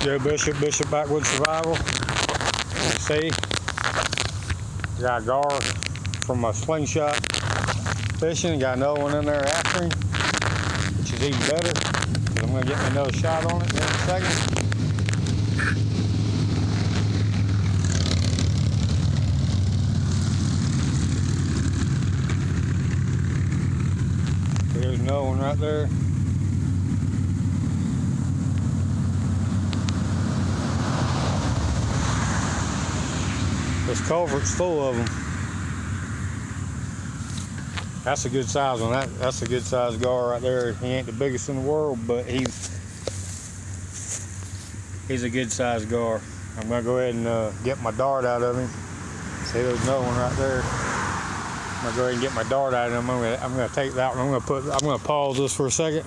Joe Bishop, Bishop Backwoods Survival. See, got a gar from a slingshot fishing. Got another one in there after him, which is even better. I'm gonna get me another shot on it in a second. There's no one right there. This culvert's full of them. That's a good size one. That, that's a good size gar right there. He ain't the biggest in the world, but he's he's a good size gar. I'm gonna go ahead and uh, get my dart out of him. See, there's another one right there. I'm gonna go ahead and get my dart out of him. I'm gonna, I'm gonna take that one. I'm gonna put. I'm gonna pause this for a second.